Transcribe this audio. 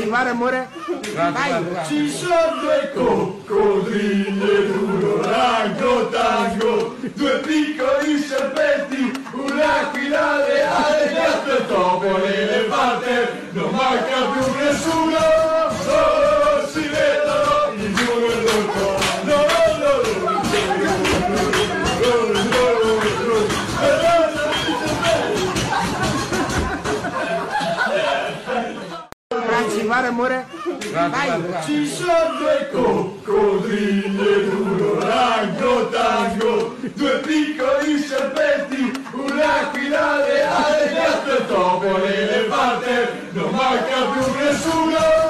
Franci, fare amore? Vai! Ci sono due coccodrilli ed uno rango tango, due piccoli serpenti, un'aquila reale, gatto e topo, l'elefante, non manca più nessuno, Fare amore? Vai! Ci sono due coccodrilli ed uno rango tango, due piccoli serpenti, un'aquila reale, gatto e topo, l'elefante, non manca più nessuno.